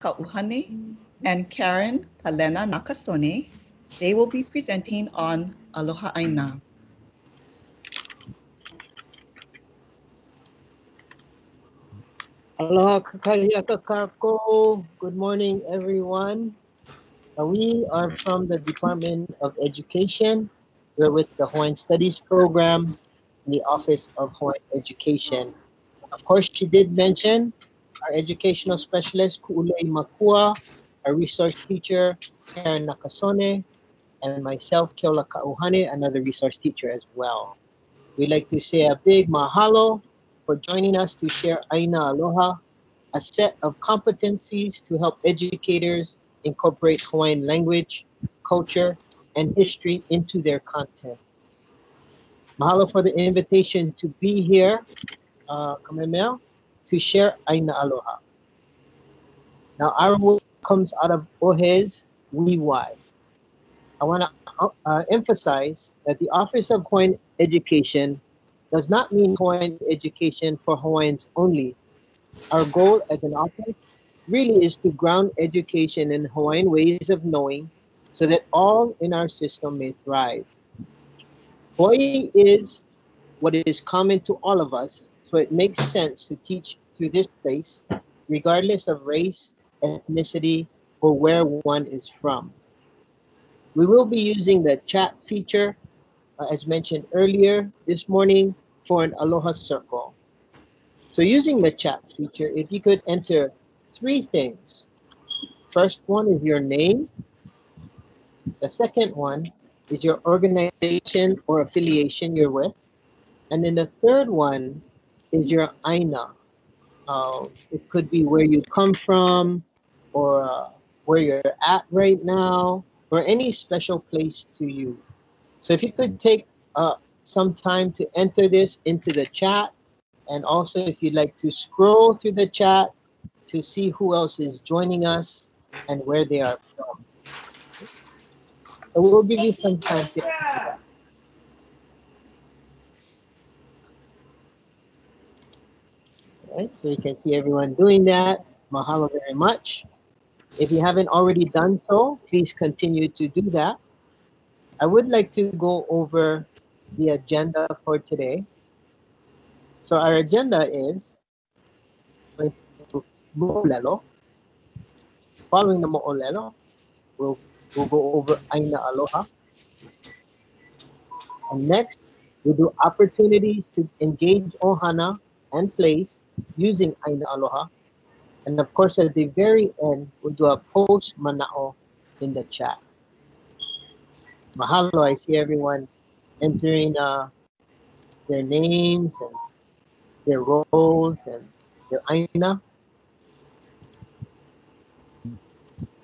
Kauhane and Karen Kalena Nakasone. They will be presenting on Aloha Aina. Aloha kakahia. Good morning, everyone. Uh, we are from the Department of Education. We're with the Hawaiian Studies Program the Office of Hawaiian Education. Of course, she did mention our educational specialist, Ku'ulei Makua, our resource teacher, Karen Nakasone, and myself, Keola Kauhane, another resource teacher as well. We'd like to say a big mahalo for joining us to share Aina Aloha, a set of competencies to help educators incorporate Hawaiian language, culture, and history into their content. Mahalo for the invitation to be here, uh, Kamemel, to share Aina Aloha. Now, our work comes out of Ohes Wiwai. I want to uh, emphasize that the Office of Hawaiian Education does not mean Hawaiian education for Hawaiians only. Our goal as an office really is to ground education in Hawaiian ways of knowing so that all in our system may thrive. Hawaii is what is common to all of us, so it makes sense to teach through this place, regardless of race, ethnicity, or where one is from. We will be using the chat feature uh, as mentioned earlier this morning, for an Aloha Circle. So using the chat feature, if you could enter three things. First one is your name. The second one is your organization or affiliation you're with. And then the third one is your AINA. Uh, it could be where you come from or uh, where you're at right now or any special place to you. So if you could take uh, some time to enter this into the chat, and also if you'd like to scroll through the chat to see who else is joining us and where they are from. So we'll give you some time to right, so you can see everyone doing that. Mahalo very much. If you haven't already done so, please continue to do that. I would like to go over the agenda for today. So our agenda is Mo'olelo. Following the Mo'olelo, we'll, we'll go over Aina Aloha. And next, we'll do opportunities to engage Ohana and place using Aina Aloha. And of course, at the very end, we'll do a post manao in the chat. Mahalo, I see everyone entering uh, their names and their roles and their aina.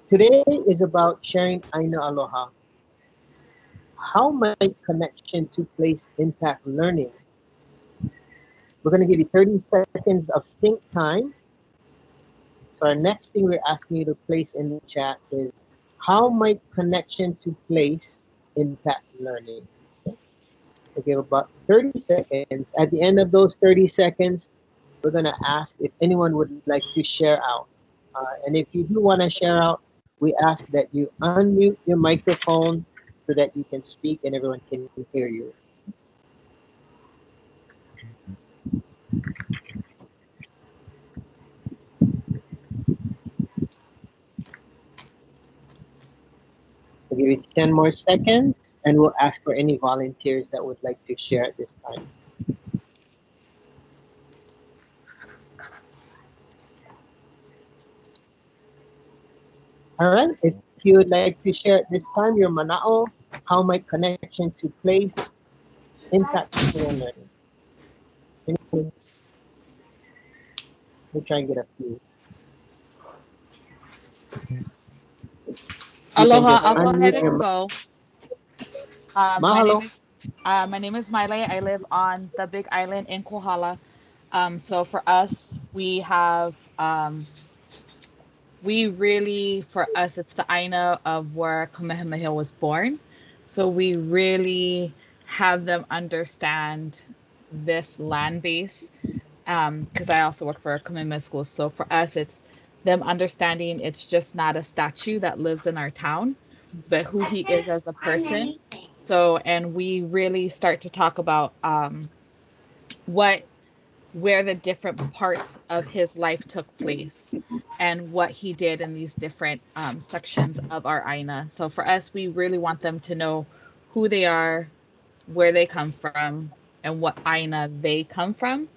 Today is about sharing aina aloha. How might connection to place impact learning? We're going to give you 30 seconds of think time. So our next thing we're asking you to place in the chat is how might connection to place impact learning. We give about 30 seconds. At the end of those 30 seconds, we're going to ask if anyone would like to share out. Uh, and if you do want to share out, we ask that you unmute your microphone so that you can speak and everyone can hear you. We'll give you 10 more seconds and we'll ask for any volunteers that would like to share at this time. All right, if you would like to share at this time your manao, how my connection to place impact your learning. We'll try and get a few. Aloha, I'll go ahead and go. Uh, my, name is, uh, my name is Miley. I live on the Big Island in Kohala. Um, so for us, we have, um, we really, for us, it's the Aina of where Kamehameha was born. So we really have them understand this land base because I also work for Kamehameha schools. So for us, it's them understanding it's just not a statue that lives in our town, but who he is as a person. So, and we really start to talk about um, what, where the different parts of his life took place and what he did in these different um, sections of our Aina. So, for us, we really want them to know who they are, where they come from, and what Aina they come from.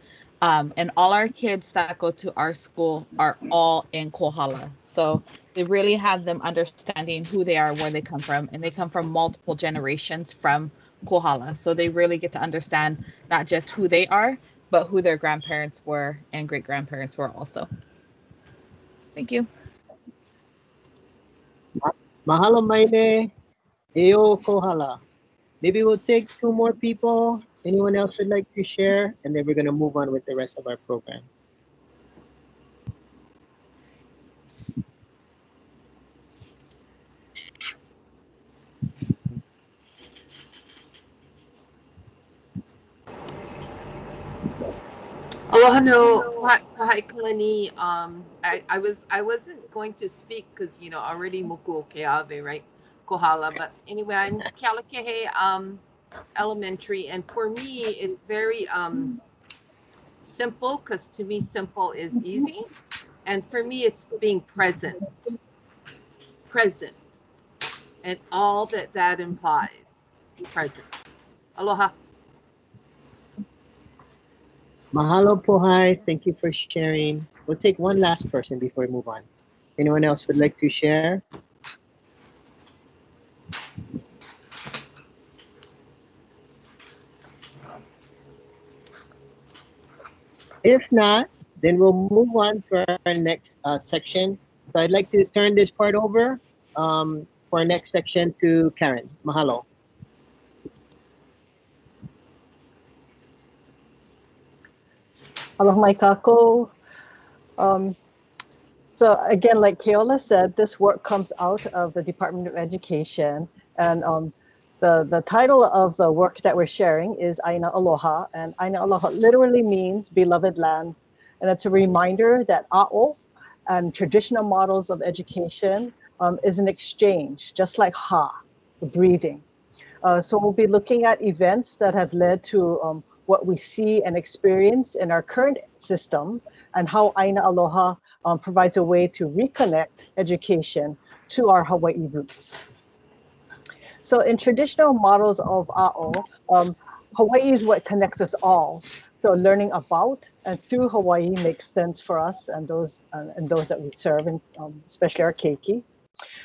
Um, and all our kids that go to our school are all in Kohala. So they really have them understanding who they are, where they come from, and they come from multiple generations from Kohala. So they really get to understand not just who they are, but who their grandparents were and great grandparents were also. Thank you. Mahalo maine. Eo kohala. Maybe we'll take two more people. Anyone else would like to share? And then we're going to move on with the rest of our program. Aloha no, Pahai Kalani. Um, I, I was I wasn't going to speak because you know already Muku Keave, right? Kohala. But anyway, I'm Kalakahe um, Elementary, and for me it's very um, simple because to me simple is easy, and for me it's being present, present, and all that that implies, present. Aloha. Mahalo Pohai. Thank you for sharing. We'll take one last person before we move on. Anyone else would like to share? If not, then we'll move on to our next uh, section. So I'd like to turn this part over um, for our next section to Karen. Mahalo. Aloha mai kako. Um, so again, like Keola said, this work comes out of the Department of Education. And um, the, the title of the work that we're sharing is Aina Aloha. And Aina Aloha literally means beloved land. And it's a reminder that A'o and traditional models of education um, is an exchange, just like Ha, breathing. Uh, so we'll be looking at events that have led to um, what we see and experience in our current system and how Aina Aloha um, provides a way to reconnect education to our Hawaii roots. So in traditional models of A'o, um, Hawaii is what connects us all. So learning about and through Hawaii makes sense for us and those uh, and those that we serve, and um, especially our keiki.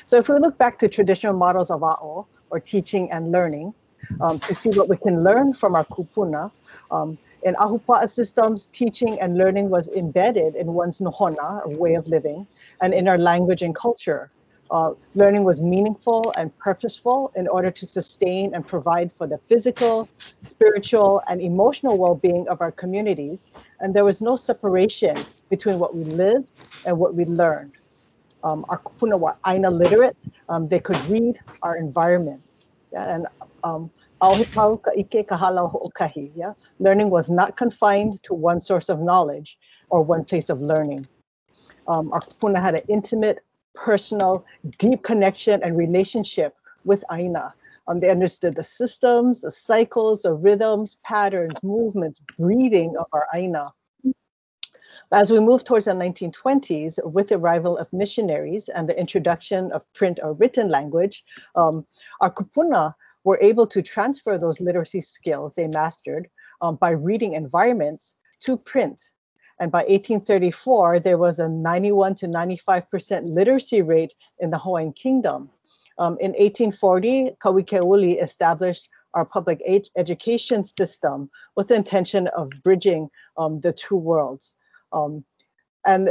So if we look back to traditional models of A'o, or teaching and learning, um, to see what we can learn from our kupuna. Um, in Ahupua'a systems, teaching and learning was embedded in one's nohona, or way of living, and in our language and culture. Uh, learning was meaningful and purposeful in order to sustain and provide for the physical, spiritual, and emotional well-being of our communities. And there was no separation between what we lived and what we learned. Um, our kupuna were aina literate. Um, they could read our environment. And um, yeah? Learning was not confined to one source of knowledge or one place of learning. Um, our kupuna had an intimate, personal, deep connection and relationship with Aina. Um, they understood the systems, the cycles, the rhythms, patterns, movements, breathing of our Aina. As we move towards the 1920s, with the arrival of missionaries and the introduction of print or written language, um, our kupuna were able to transfer those literacy skills they mastered um, by reading environments to print. And by 1834, there was a 91 to 95% literacy rate in the Hawaiian Kingdom. Um, in 1840, Kauikeaouli established our public education system with the intention of bridging um, the two worlds. Um, and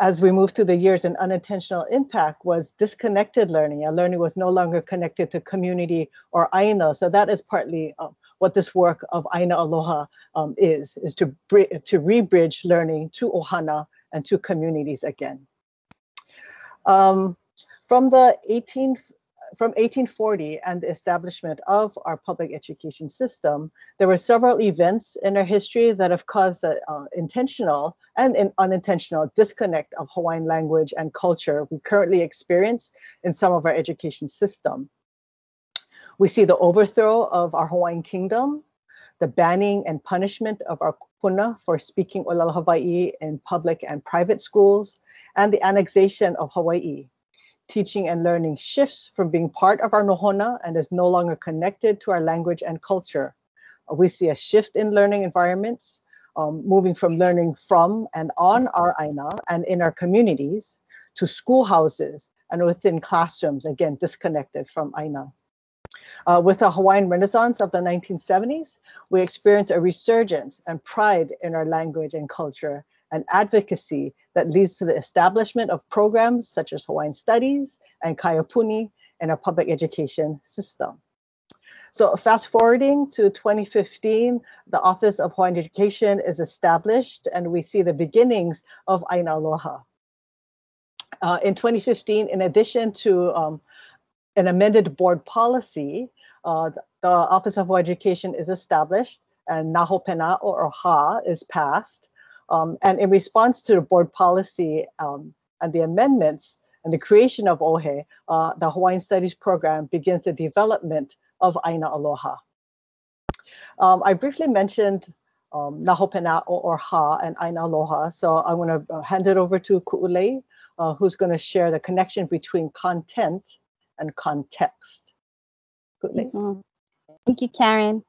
as we moved through the years, an unintentional impact was disconnected learning. Our learning was no longer connected to community or Aina. So that is partly uh, what this work of Aina Aloha um, is, is to, to re-bridge learning to Ohana and to communities again. Um, from the 18 from 1840 and the establishment of our public education system, there were several events in our history that have caused the uh, intentional and an unintentional disconnect of Hawaiian language and culture we currently experience in some of our education system. We see the overthrow of our Hawaiian kingdom, the banning and punishment of our kupuna for speaking Olelo Hawaii in public and private schools, and the annexation of Hawaii teaching and learning shifts from being part of our nohona and is no longer connected to our language and culture. We see a shift in learning environments, um, moving from learning from and on our aina and in our communities to schoolhouses and within classrooms, again, disconnected from aina. Uh, with the Hawaiian Renaissance of the 1970s, we experienced a resurgence and pride in our language and culture and advocacy that leads to the establishment of programs such as Hawaiian Studies and Kaiapuni in our public education system. So fast forwarding to 2015, the Office of Hawaiian Education is established and we see the beginnings of Aina Aloha. Uh, in 2015, in addition to um, an amended board policy, uh, the, Office of Education is established and Nā Hopena or HA is passed. Um, and in response to the board policy um, and the amendments and the creation of OHE, uh, the Hawaiian Studies program begins the development of Aina Aloha. Um, I briefly mentioned um, Nā Hopena or, Ha and Aina Aloha, so I'm going to hand it over to Ku'ulei, uh, who's going to share the connection between content and context. Mm -hmm. Thank you, Karen.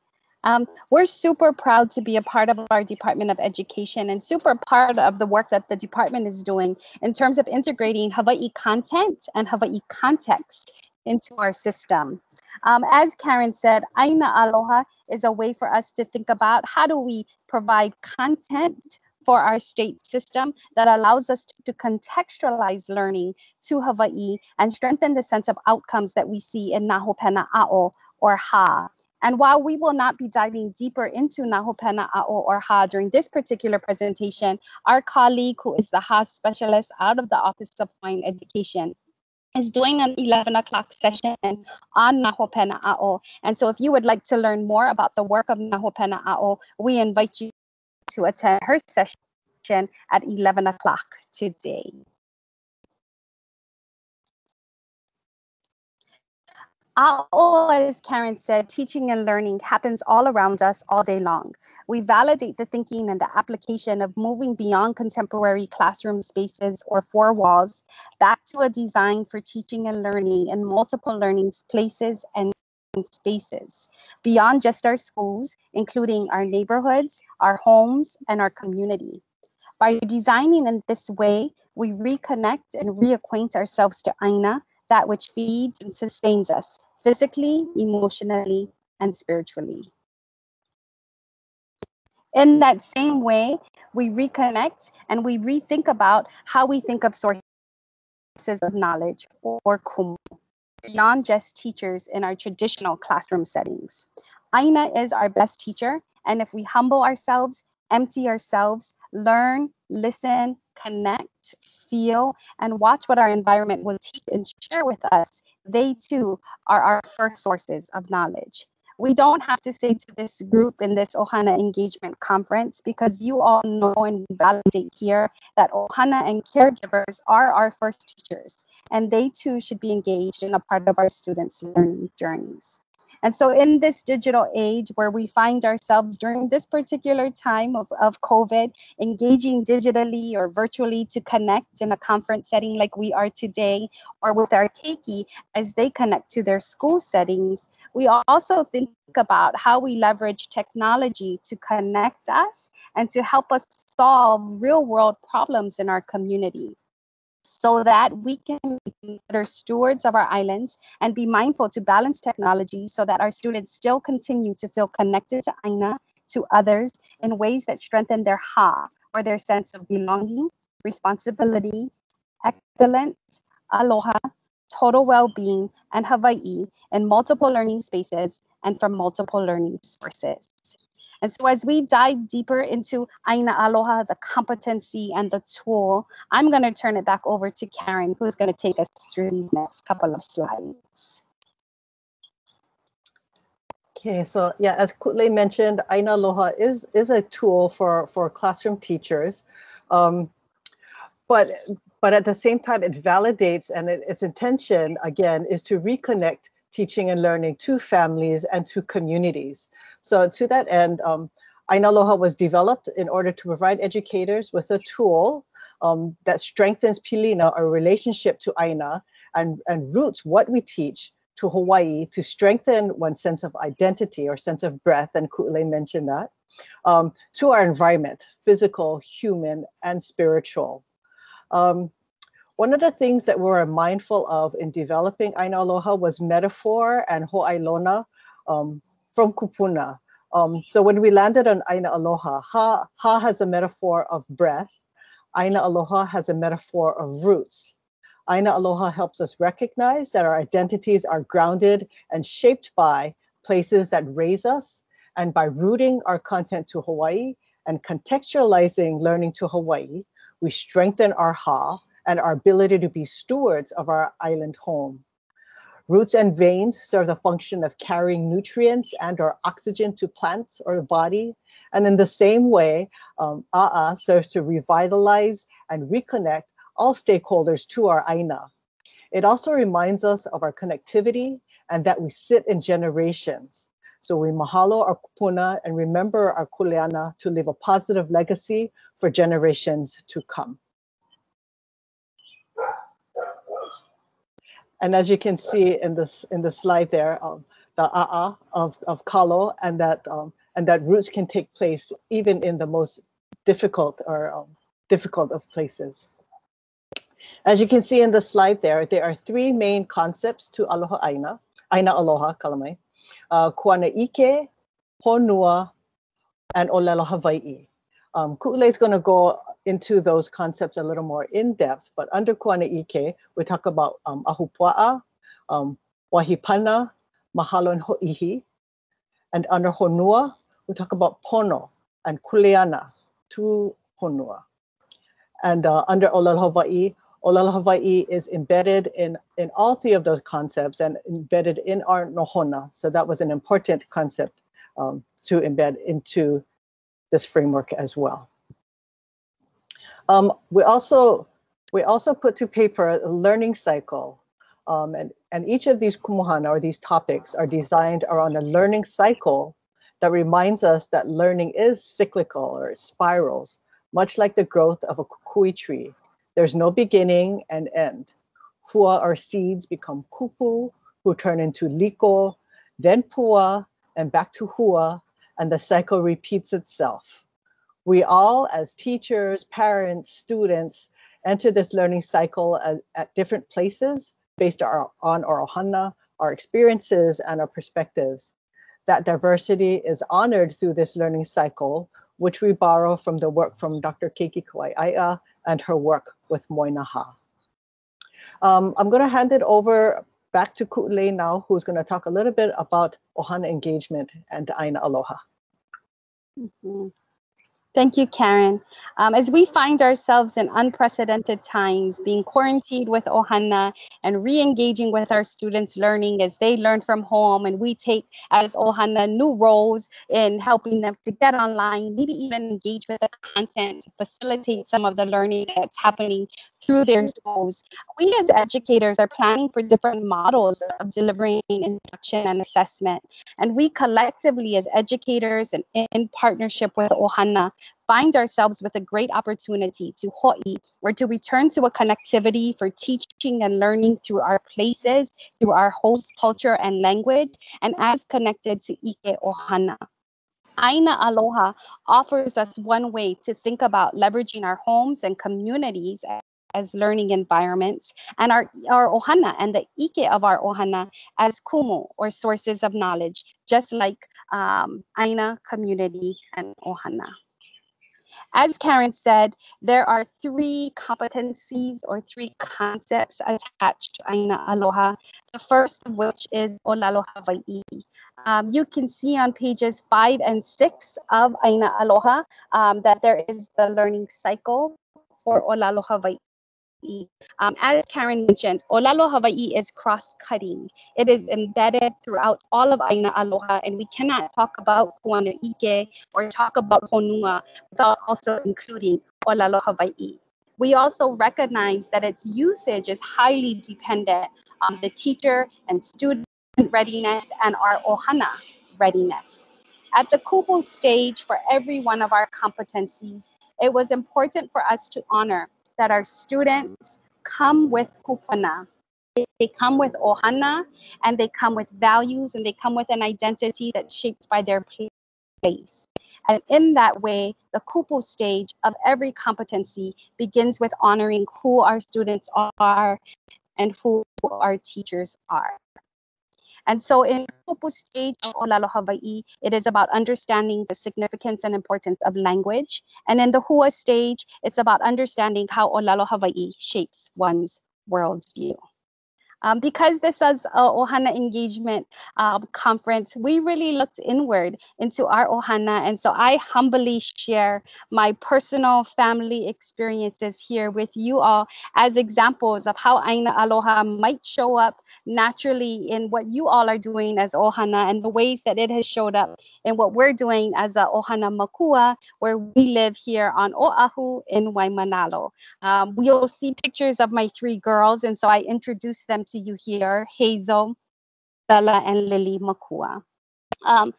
Um, we're super proud to be a part of our Department of Education and super part of the work that the department is doing in terms of integrating Hawaii content and Hawaii context into our system. Um, as Karen said, Aina Aloha is a way for us to think about how do we provide content for our state system that allows us to, contextualize learning to Hawaii and strengthen the sense of outcomes that we see in Nā Hopena A'o or Ha. And while we will not be diving deeper into Nā Hopena A'o or Ha during this particular presentation, our colleague who is the Ha specialist out of the Office of Hawaiian Education is doing an 11 o'clock session on Nā Hopena A'o. And so if you would like to learn more about the work of Nā Hopena A'o, we invite you to attend her session at 11 o'clock today. As Karen said, teaching and learning happens all around us all day long. We validate the thinking and the application of moving beyond contemporary classroom spaces or four walls back to a design for teaching and learning in multiple learning places and spaces beyond just our schools, including our neighborhoods, our homes, and our community. By designing in this way, we reconnect and reacquaint ourselves to Aina, that which feeds and sustains us, physically, emotionally, and spiritually. In that same way, we reconnect and we rethink about how we think of sources of knowledge or kumu beyond just teachers in our traditional classroom settings. Aina is our best teacher, and if we humble ourselves, empty ourselves, learn, listen, connect, feel, and watch what our environment will teach and share with us, they too are our first sources of knowledge. We don't have to say to this group in this Ohana engagement conference because you all know and validate here that Ohana and caregivers are our first teachers, and they too should be engaged in a part of our students' learning journeys. And so, in this digital age where we find ourselves during this particular time of, of COVID, engaging digitally or virtually to connect in a conference setting like we are today, or with our keiki as they connect to their school settings, we also think about how we leverage technology to connect us and to help us solve real world problems in our community so that we can be better stewards of our islands and be mindful to balance technology so that our students still continue to feel connected to Aina, to others, in ways that strengthen their ha, or their sense of belonging, responsibility, excellence, aloha, total well-being, and Hawaii in multiple learning spaces and from multiple learning sources. And so, as we dive deeper into Aina Aloha, the competency and the tool, I'm going to turn it back over to Karen, who's going to take us through these next couple of slides. Okay, so yeah, as Ku'ulei mentioned, Aina Aloha is, is a tool for, for classroom teachers. Um, but but at the same time it validates and it, its intention again is to reconnect teaching and learning to families and to communities. So to that end, um, Aina Aloha was developed in order to provide educators with a tool um, that strengthens Pilina, our relationship to Aina, and, and roots what we teach to Hawaii to strengthen one's sense of identity or sense of breath, and Ku'ulei mentioned that, um, to our environment, physical, human, and spiritual. Um, one of the things that we were mindful of in developing Aina Aloha was metaphor and ho'ailona um, from Kupuna. Um, so when we landed on Aina Aloha, ha, ha has a metaphor of breath. Aina Aloha has a metaphor of roots. Aina Aloha helps us recognize that our identities are grounded and shaped by places that raise us, and by rooting our content to Hawaii and contextualizing learning to Hawaii, we strengthen our ha and our ability to be stewards of our island home. Roots and veins serve the function of carrying nutrients and or oxygen to plants or the body. And in the same way, um, A'a serves to revitalize and reconnect all stakeholders to our Aina. It also reminds us of our connectivity and that we sit in generations. So we mahalo our kupuna and remember our kuleana to leave a positive legacy for generations to come. And as you can see in this in the slide there, um, the a'a of, of kalo and that um, and that roots can take place even in the most difficult or um, difficult of places. As you can see in the slide there, there are three main concepts to aloha aina, aina aloha kalamai, uh, kuana ike, honua, and olelo Hawaii. Um, is going to go into those concepts a little more in depth, but under Kuana Ike, we talk about um, ahupua'a, um, wahipana, mahalo and ho'ihi. And under Honua, we talk about pono and kuleana, tu honua. And uh, under Olelo Hawaii, Olelo Hawaii is embedded in, in all three of those concepts and embedded in our nohona. So that was an important concept um, to embed into this framework as well. Um, we also we also put to paper a learning cycle, um, and and each of these kumuhana or these topics are designed around a learning cycle that reminds us that learning is cyclical or spirals, much like the growth of a kukui tree. There's no beginning and end. Hua or seeds become kupu, who turn into liko, then pua, and back to hua, and the cycle repeats itself. We all, as teachers, parents, students, enter this learning cycle at, at different places based on our, on our ohana, our experiences, and our perspectives. That diversity is honored through this learning cycle, which we borrow from the work from Dr. Keiki Kawai'ae'a and her work with Moinaha. Um, I'm going to hand it over back to Ku'ulei now, who's going to talk a little bit about Ohana engagement and Aina Aloha. Mm -hmm. Thank you, Karen. Um, as we find ourselves in unprecedented times, being quarantined with Ohana and re-engaging with our students learning as they learn from home, and we take as Ohana new roles in helping them to get online, maybe even engage with the content to facilitate some of the learning that's happening through their schools. We as educators are planning for different models of delivering instruction and assessment. And we collectively as educators and in partnership with Ohana find ourselves with a great opportunity to ho'i or to return to a connectivity for teaching and learning through our places, through our host culture and language, and as connected to Ike Ohana. Aina Aloha offers us one way to think about leveraging our homes and communities as learning environments, and our, our ohana and the ike of our ohana as kumu or sources of knowledge, just like um, Aina community and ohana. As Karen said, there are three competencies or three concepts attached to Aina Aloha. The first of which is Olelo Hawaii. Um, you can see on pages five and six of Aina Aloha um, that there is the learning cycle for Olelo Hawaii. Um, as Karen mentioned, Olelo Hawaii is cross-cutting. It is embedded throughout all of Aina Aloha, and we cannot talk about Ike or talk about Honua without also including Olelo Hawaii. We also recognize that its usage is highly dependent on the teacher and student readiness and our ohana readiness. At the kupu stage for every one of our competencies, it was important for us to honor that our students come with kupana. They come with ohana and they come with values and they come with an identity that's shaped by their place. And in that way, the kupu stage of every competency begins with honoring who our students are and who our teachers are. And so in Kupu stage oh, of Olelo Hawaii, it is about understanding the significance and importance of language. And in the Hua stage, it's about understanding how Olelo Hawaii shapes one's worldview. Um, because this is a Ohana engagement um, conference, we really looked inward into our Ohana. And so I humbly share my personal family experiences here with you all as examples of how Aina Aloha might show up naturally in what you all are doing as Ohana and the ways that it has showed up in what we're doing as a Ohana Makua, where we live here on Oahu in Waimanalo. Um, you'll see pictures of my three girls, and so I introduced them to you here, Hazel, Bella, and Lily Makua. Um,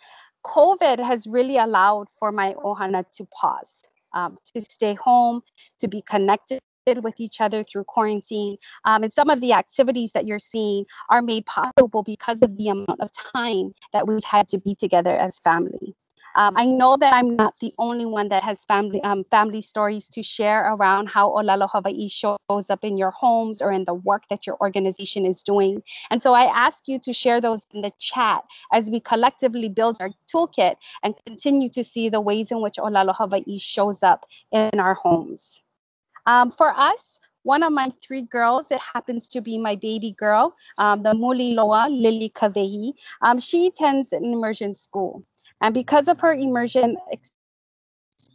COVID has really allowed for my ohana to pause, um, to stay home, to be connected with each other through quarantine. Um, and some of the activities that you're seeing are made possible because of the amount of time that we've had to be together as family. Um, I know that I'm not the only one that has family um, family stories to share around how Olelo Hawaii shows up in your homes or in the work that your organization is doing. And so I ask you to share those in the chat as we collectively build our toolkit and continue to see the ways in which Olelo Hawaii shows up in our homes. Um, for us, one of my three girls, it happens to be my baby girl, um, the Muli Loa, Lily Kavehi. Um, she attends an immersion school. And because of her immersion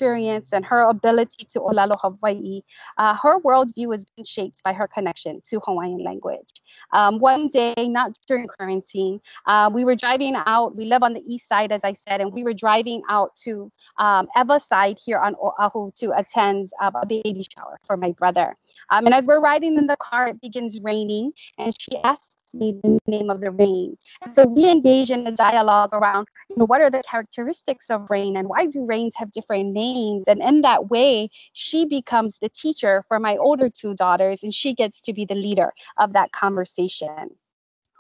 experience and her ability to Olelo Hawaii, uh, her worldview has been shaped by her connection to Hawaiian language. Um, one day, not during quarantine, uh, we were driving out. We live on the east side, as I said, and we were driving out to um, side here on Oahu to attend uh, a baby shower for my brother. Um, and as we're riding in the car, it begins raining, and she asks me the name of the rain. So we engage in a dialogue around, you know, what are the characteristics of rain and why do rains have different names? And in that way, she becomes the teacher for my older two daughters, and she gets to be the leader of that conversation.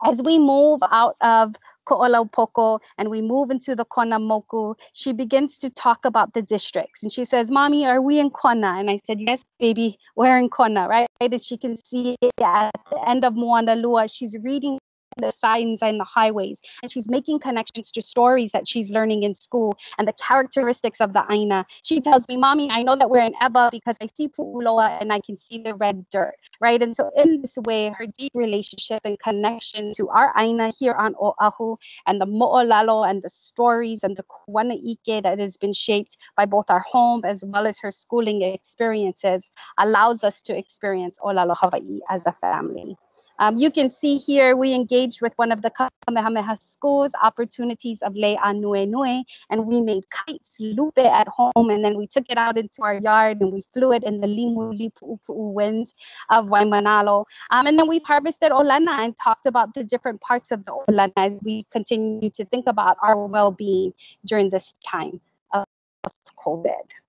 As we move out of Ko'olaupoko and we move into the Kona Moku, she begins to talk about the districts. And she says, Mommy, are we in Kona? And I said, Yes, baby, we're in Kona, right? And she can see at the end of Moana Lua, she's reading the signs and the highways. And she's making connections to stories that she's learning in school and the characteristics of the aina. She tells me mommy i know that we're in ewa because i see pu'uloa and i can see the red dirt right? And so in this way her deep relationship and connection to our aina here on oahu and the mo'olelo and the stories and the kuana ike that has been shaped by both our home as well as her schooling experiences allows us to experience olalo hawaii as a family um, you can see here we engaged with one of the Kamehameha schools, opportunities of Le'a Nue Nue, and we made kites, lupe at home, and then we took it out into our yard and we flew it in the limu lipu'upu'u winds of Waimanalo. Um, and then we've harvested olena and talked about the different parts of the olena as we continue to think about our well-being during this time of, of COVID.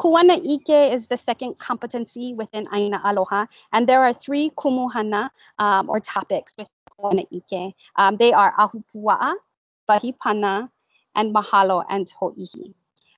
Kuana Ike is the second competency within Aina Aloha, and there are three kumuhana um, or topics with Kuana Ike. Um, they are Ahupua'a, Wahipana, and Mahalo and Ho'ihi.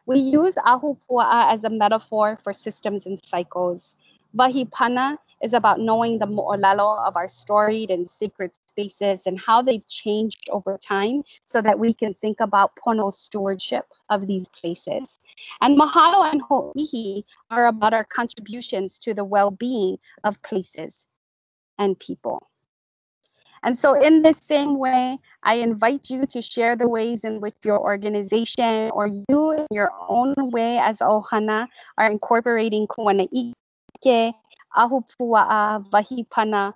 We use Ahupua'a as a metaphor for systems and cycles. Wahipana is about knowing the mo'olelo of our storied and sacred spaces and how they've changed over time so that we can think about pono stewardship of these places. And mahalo and ho'ihi are about our contributions to the well-being of places and people. And so, in this same way, I invite you to share the ways in which your organization or you, in your own way as Ohana, are incorporating Kuana Ike, Ahupua'a, Wahipana,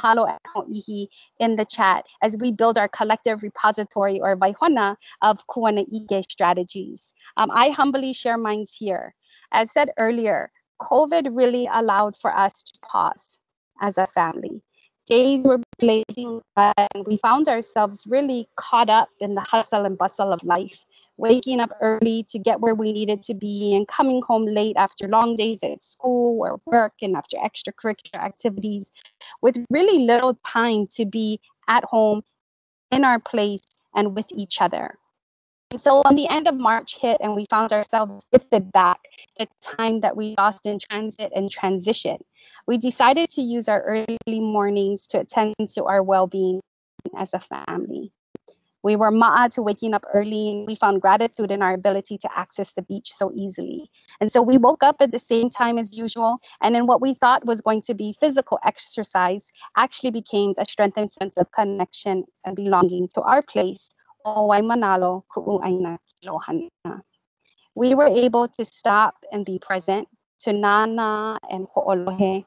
Halo Ihi in the chat as we build our collective repository or Vaihona of Kuana Ike strategies. Um, I humbly share mine here. As said earlier, COVID really allowed for us to pause as a family. Days were blazing, and we found ourselves really caught up in the hustle and bustle of life, waking up early to get where we needed to be and coming home late after long days at school or work and after extracurricular activities with really little time to be at home in our place and with each other. So when the end of March hit and we found ourselves gifted back the time that we lost in transit and transition, we decided to use our early mornings to attend to our well-being as a family. We were ma'a to waking up early and we found gratitude in our ability to access the beach so easily. And so we woke up at the same time as usual. And then what we thought was going to be physical exercise actually became a strengthened sense of connection and belonging to our place. We were able to stop and be present to Nana and Ho'olohe,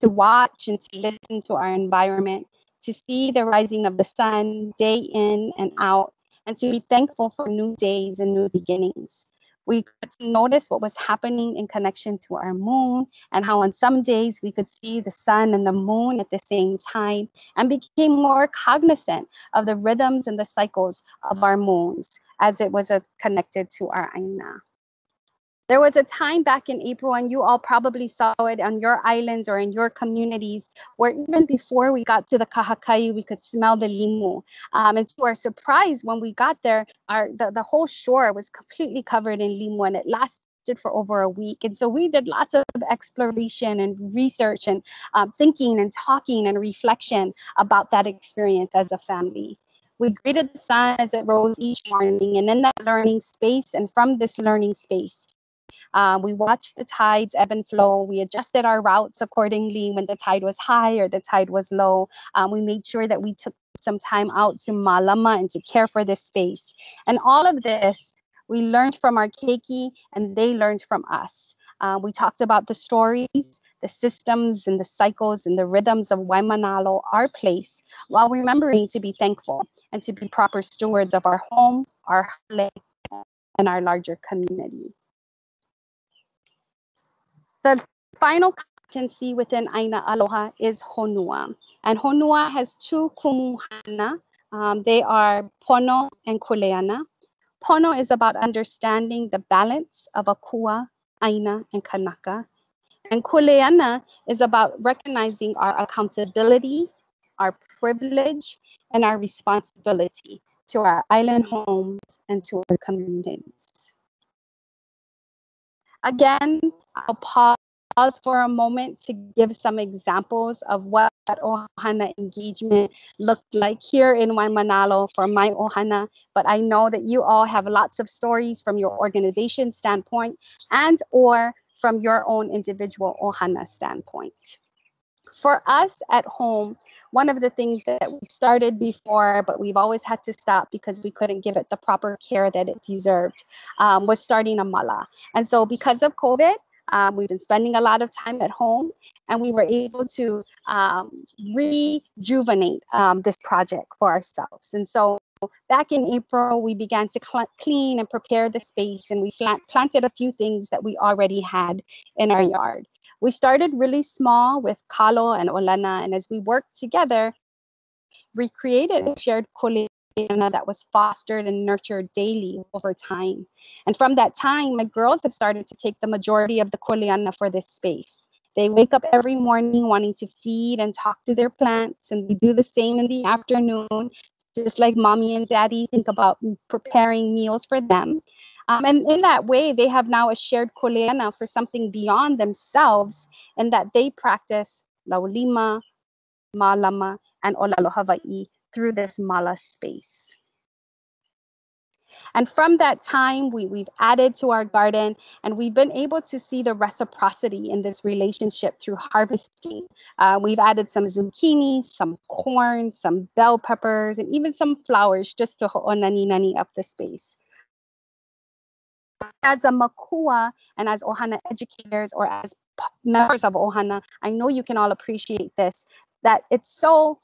to watch and to listen to our environment, to see the rising of the sun day in and out, and to be thankful for new days and new beginnings we could notice what was happening in connection to our moon and how on some days we could see the sun and the moon at the same time and became more cognizant of the rhythms and the cycles of our moons as it was uh, connected to our aina. There was a time back in April, and you all probably saw it on your islands or in your communities, where even before we got to the Kahakai, we could smell the limu. Um, and to our surprise, when we got there, our the, the whole shore was completely covered in limu, and it lasted for over a week. And so we did lots of exploration and research and um, thinking and talking and reflection about that experience as a family. We greeted the sun as it rose each morning, and in that learning space, and from this learning space, um, we watched the tides ebb and flow. We adjusted our routes accordingly when the tide was high or the tide was low. Um, we made sure that we took some time out to malama and to care for this space. And all of this, we learned from our keiki and they learned from us. Uh, we talked about the stories, the systems and the cycles and the rhythms of Waimanalo, our place, while remembering to be thankful and to be proper stewards of our home, our hale, and our larger community. The final competency within Aina Aloha is Honua. And Honua has two kumuhana. Um, they are Pono and Kuleana. Pono is about understanding the balance of Akua, Aina, and Kanaka. And Kuleana is about recognizing our accountability, our privilege, and our responsibility to our island homes and to our communities. Again, I'll pause for a moment to give some examples of what Ohana engagement looked like here in Waimanalo for my Ohana, but I know that you all have lots of stories from your organization standpoint and or from your own individual Ohana standpoint for us at home, one of the things that we started before, but we've always had to stop because we couldn't give it the proper care that it deserved, um, was starting a mala. And so, because of COVID, um, we've been spending a lot of time at home, and we were able to um, rejuvenate um, this project for ourselves. And so, back in April, we began to cl- clean and prepare the space, and we planted a few things that we already had in our yard. We started really small with Kalo and Olena, and as we worked together, we created a shared kuleana that was fostered and nurtured daily over time. And from that time, my girls have started to take the majority of the kuleana for this space. They wake up every morning wanting to feed and talk to their plants, and we do the same in the afternoon just like mommy and daddy think about preparing meals for them. Um, and in that way, they have now a shared kuleana for something beyond themselves, and that they practice laulima, malama, and olelo Hawaii through this mala space. And from that time, we, we've added to our garden and we've been able to see the reciprocity in this relationship through harvesting. Uh, we've added some zucchini, some corn, some bell peppers, and even some flowers just to ho'onani nani up the space as a makua and as ohana educators or as members of ohana i know you can all appreciate this that it's so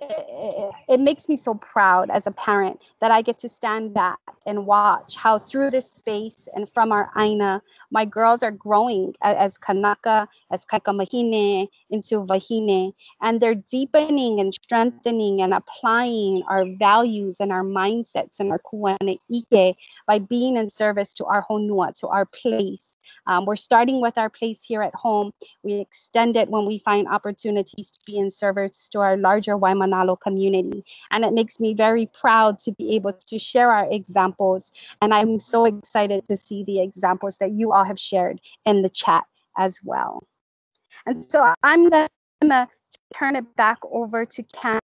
it, it makes me so proud as a parent that I get to stand back and watch how through this space and from our aina, my girls are growing as kanaka, as kakamahine, into vahine, and they're deepening and strengthening and applying our values and our mindsets and our kuana ike by being in service to our honua, to our place. Um, we're starting with our place here at home. We extend it when we find opportunities to be in service to our larger Waimanalo community. And it makes me very proud to be able to share our examples. And I'm so excited to see the examples that you all have shared in the chat as well. And so I'm going to turn it back over to Karen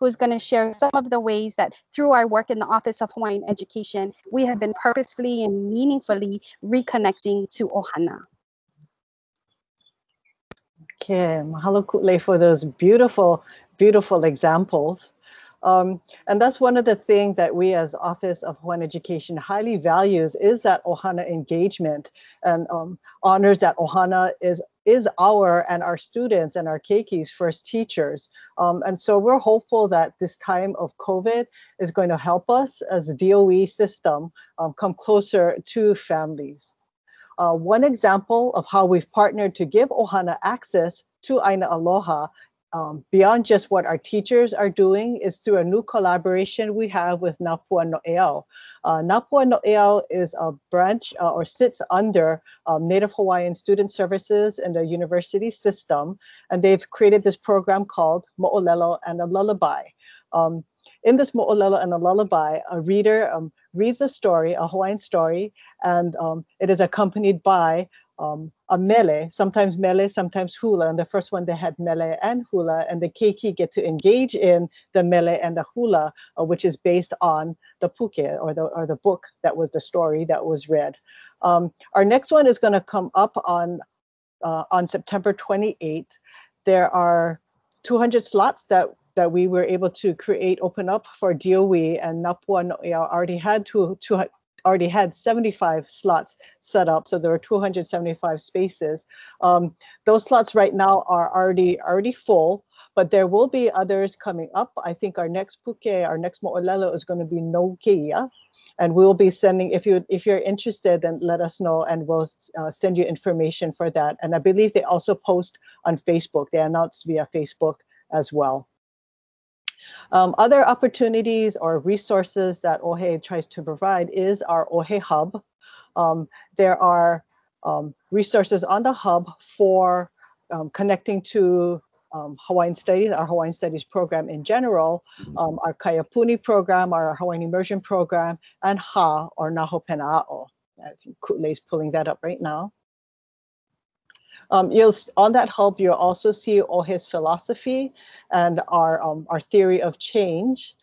who's going to share some of the ways that through our work in the Office of Hawaiian Education, we have been purposefully and meaningfully reconnecting to Ohana. Okay, mahalo Ku'ulei for those beautiful beautiful examples. Um, and that's one of the things that we as Office of Hawaiian Education highly values is that Ohana engagement and um, honors that Ohana is is our and our students and our keikis first teachers. Um, and so we're hopeful that this time of COVID is going to help us as a DOE system um, come closer to families. Uh, one example of how we've partnered to give Ohana access to Aina Aloha um, beyond just what our teachers are doing is through a new collaboration we have with Nā Pua No'eau. Uh, Nā Pua No'eau is a branch uh, or sits under um, Native Hawaiian Student Services in the university system, and they've created this program called Mo'olelo and a Lullaby. Um, in this Mo'olelo and a Lullaby, a reader um, reads a story, a Hawaiian story, and um, it is accompanied by um, a mele, sometimes mele, sometimes hula. And the first one they had mele and hula, and the keiki get to engage in the mele and the hula, uh, which is based on the puke or the or the book that was the story that was read. Um, our next one is going to come up on uh, on September 28th. There are 200 slots that that we were able to create open up for DOE and Nā Pua already had two, two, already had 75 slots set up, so there are 275 spaces. Um, those slots right now are already already full, but there will be others coming up. I think our next puke, our next mo'olelo is going to be no keia, and we'll be sending if you if you're interested then let us know and we'll uh, send you information for that and i believe they also post on facebook they announce via facebook as well um, other opportunities or resources that OHE tries to provide is our OHE Hub. Um, there are um, resources on the hub for um, connecting to um, Hawaiian Studies, our Hawaiian Studies program in general, um, our Kaiapuni program, our Hawaiian Immersion program, and HA or Nā Hopena A'o. I think Ku'ulei's pulling that up right now. Um, you'll on that hub, you'll also see all his philosophy and our um, our theory of change,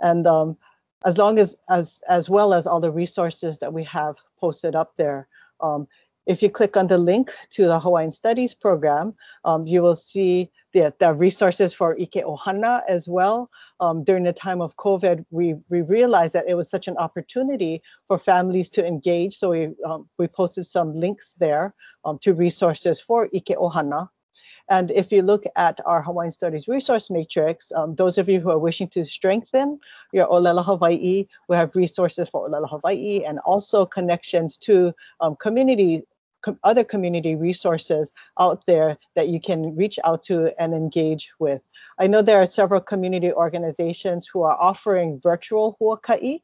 and um, as long as as as well as all the resources that we have posted up there. Um, if you click on the link to the Hawaiian Studies program, um, you will see the, the resources for Ike Ohana as well. Um, during the time of COVID, we, we realized that it was such an opportunity for families to engage. So we, um, we posted some links there um, to resources for Ike Ohana. And if you look at our Hawaiian Studies resource matrix, um, those of you who are wishing to strengthen your Olelo Hawaii, we have resources for Olelo Hawaii and also connections to um, community other community resources out there that you can reach out to and engage with. I know there are several community organizations who are offering virtual huaka'i,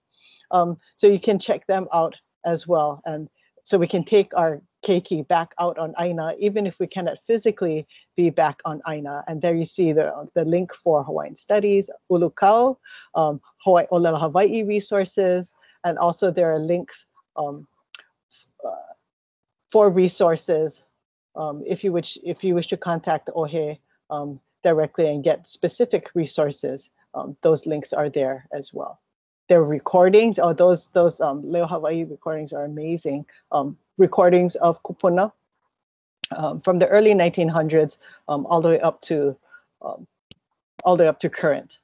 um, so you can check them out as well. And so we can take our keiki back out on Aina, even if we cannot physically be back on Aina. And there you see the, the link for Hawaiian Studies, Ulukau, um, Hawaii, Olelo Hawaii resources, and also there are links um, for resources um, if you wish if you wish to contact OHE um, directly and get specific resources. Um, those links are there as well. their recordings. Oh, those those um, Leo Hawaii recordings are amazing. Um, recordings of kupuna um, from the early 1900s um, all the way up to all the way up to current.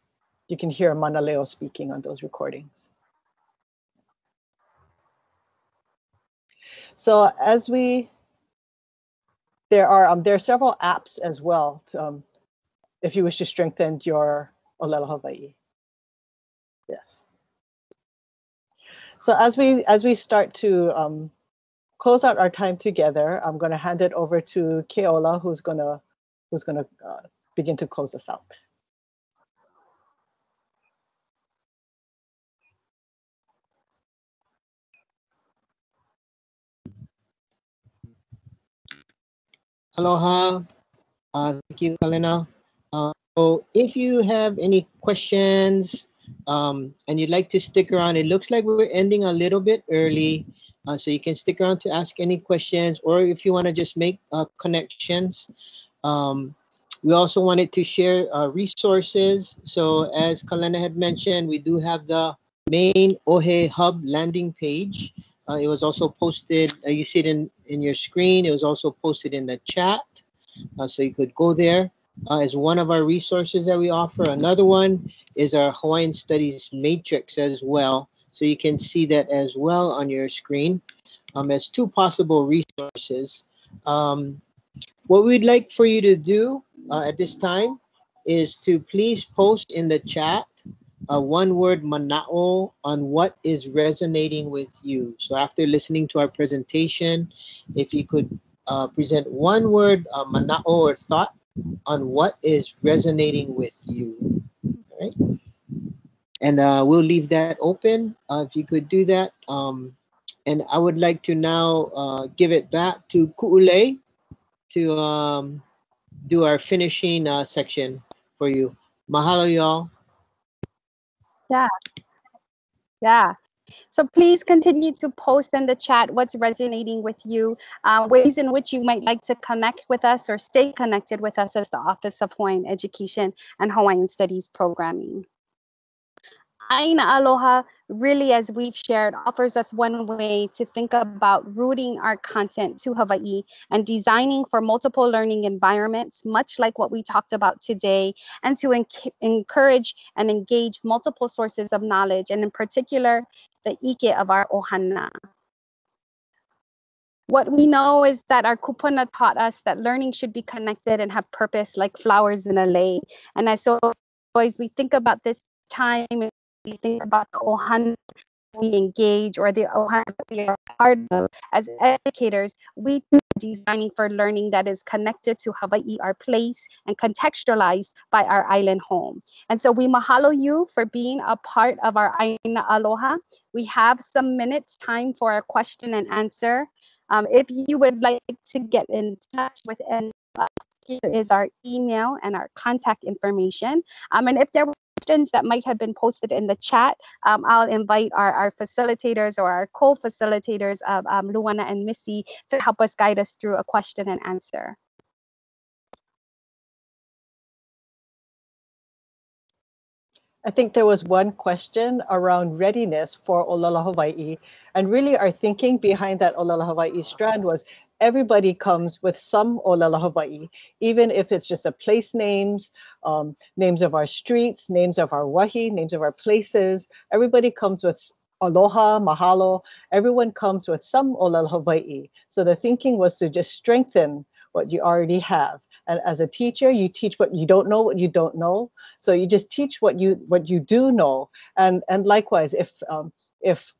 You can hear Manaleo speaking on those recordings. So as we, there are um, there are several apps as well. To, um, if you wish to strengthen your Olelo Hawaii. Yes. So as we as we start to um, close out our time together, I'm going to hand it over to Keola, who's going to who's going to uh, begin to close us out. Aloha. Uh, thank you, Kalena. Uh, so if you have any questions um, and you'd like to stick around, it looks like we're ending a little bit early. Uh, so you can stick around to ask any questions or if you want to just make uh, connections. Um, we also wanted to share resources. So as Kalena had mentioned, we do have the main OHE Hub landing page. Uh, it was also posted, uh, you see it in, in your screen. It was also posted in the chat. Uh, so you could go there uh, as one of our resources that we offer. Another one is our Hawaiian Studies Matrix as well. So you can see that as well on your screen um, as two possible resources. Um, what we'd like for you to do uh, at this time is to please post in the chat uh, one word mana'o on what is resonating with you. So after listening to our presentation, if you could uh, present one word uh, mana'o or thought on what is resonating with you. All right. And uh, we'll leave that open uh, if you could do that. Um, and I would like to now uh, give it back to Ku'ulei to um, do our finishing uh, section for you. Mahalo, y'all. Yeah. Yeah. So please continue to post in the chat what's resonating with you, uh, ways in which you might like to connect with us or stay connected with us as the Office of Hawaiian Education and Hawaiian Studies Programming. Aina Aloha, really, as we've shared, offers us one way to think about rooting our content to Hawaii and designing for multiple learning environments, much like what we talked about today, and to enc- encourage and engage multiple sources of knowledge, and in particular, the ike of our ohana. What we know is that our kupuna taught us that learning should be connected and have purpose like flowers in a lei. And as as we think about this time think about the ohana we engage or the ohana we are part of as educators, we designing for learning that is connected to Hawaii, our place, and contextualized by our island home. And so we mahalo you for being a part of our Aina Aloha. We have some minutes time for a question and answer. Um, if you would like to get in touch with any here is our email and our contact information. Um, and if there questions that might have been posted in the chat, um, I'll invite our, our facilitators or our co-facilitators, of um, Luana and Missy, to help us guide us through a question and answer. I think there was one question around readiness for Olelo Hawaii. And really our thinking behind that Olelo Hawaii strand was everybody comes with some Olelo Hawaii, even if it's just a place names, um, names of our streets, names of our wahi, names of our places. Everybody comes with aloha, mahalo. Everyone comes with some Olelo Hawaii. So the thinking was to just strengthen what you already have. And as a teacher, you teach what you don't know, what you don't know. So you just teach what you what you do know. And and likewise, if um, if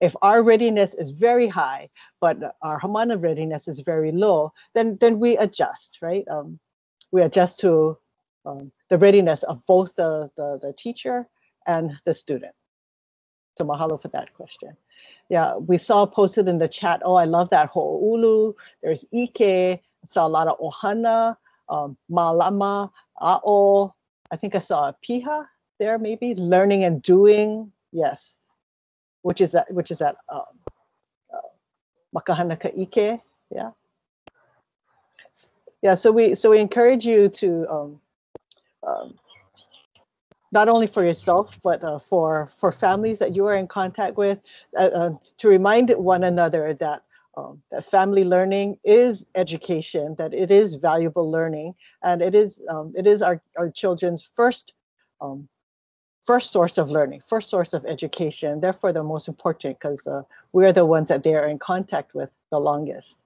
if our readiness is very high, but our Hamana readiness is very low, then then we adjust, right? Um, we adjust to um, the readiness of both the, the the teacher and the student. So mahalo for that question. Yeah, we saw posted in the chat. Oh, I love that ho'olu. There's ike. Saw a lot of ohana um, malama, a'o. I think I saw a piha there, maybe learning and doing. Yes, which is that? Which is that? Um, uh, makahana ike. Yeah. Yeah. So we so we encourage you to um, um, not only for yourself, but uh, for for families that you are in contact with, uh, uh, to remind one another that um, that family learning is education, that it is valuable learning, and it is um, it is our our children's first um, first source of learning, first source of education. Therefore, the most important because uh, we're the ones that they are in contact with the longest.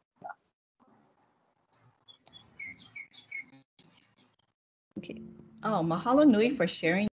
Okay. Oh, mahalo nui for sharing